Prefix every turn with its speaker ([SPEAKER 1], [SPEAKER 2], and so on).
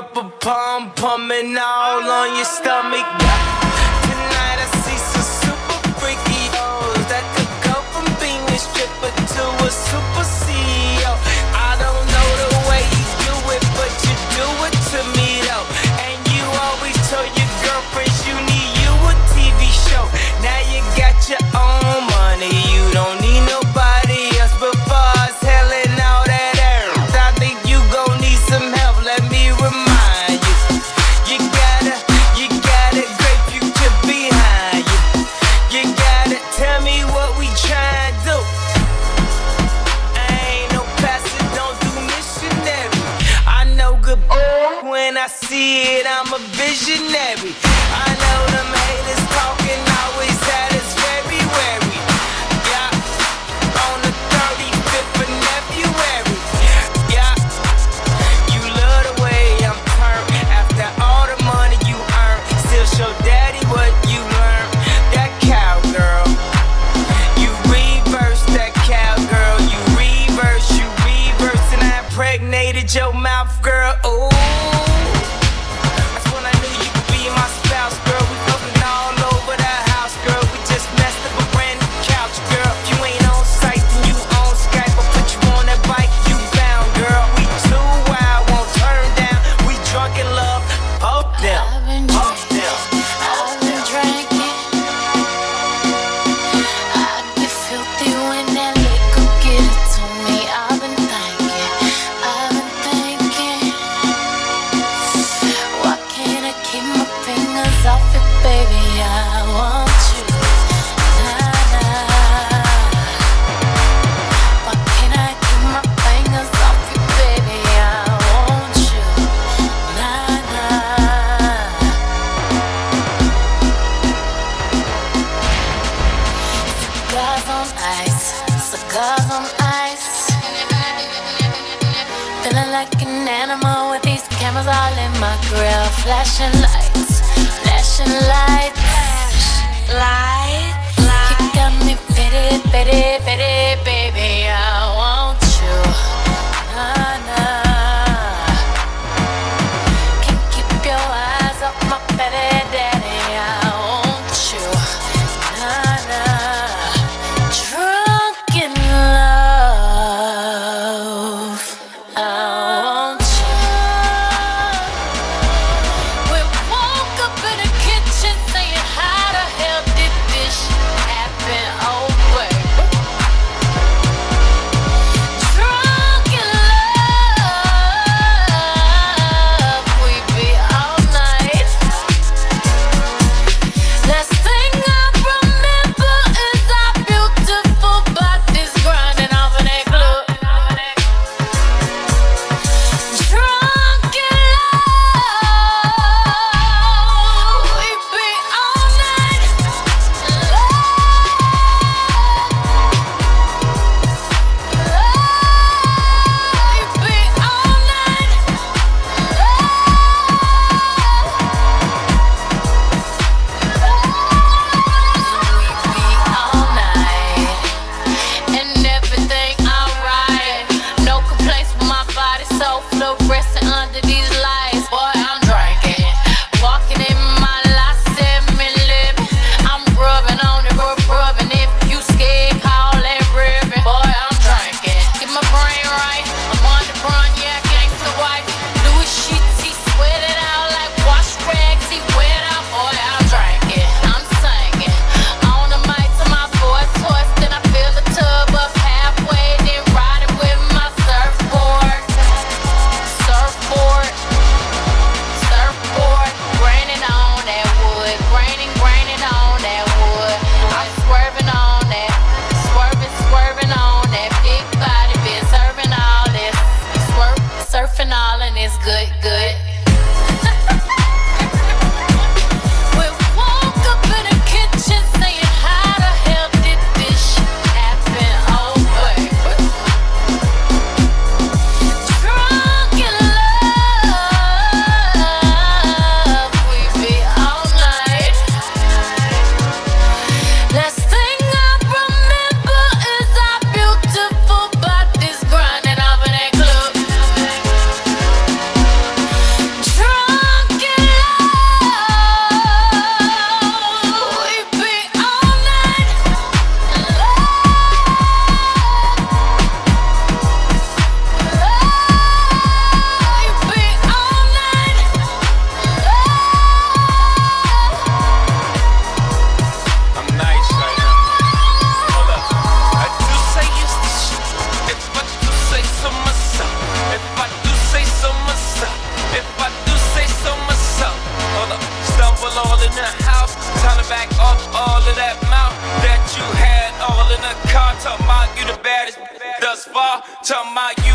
[SPEAKER 1] rubber palm, pumping all on your stomach. Tonight I see some super freaky hoes that could go from being a stripper to a super CEO. rough girl.
[SPEAKER 2] Feeling like an animal with these cameras all in my grill. Flashing lights, flashing lights, flash, light, light. You got me pity, pity, pity, pity. All in the house, trying to back off all of that mouth that you had all in the car. Talking about you the baddest thus far, talking about you.